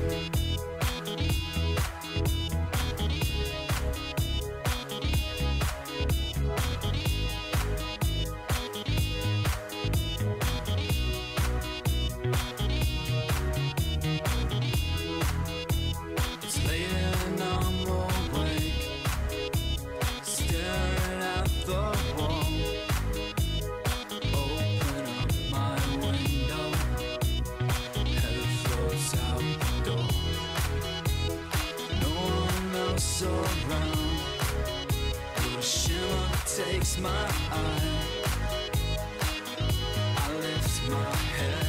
Bye. Else around. A shimmer takes my eye. I lift my head.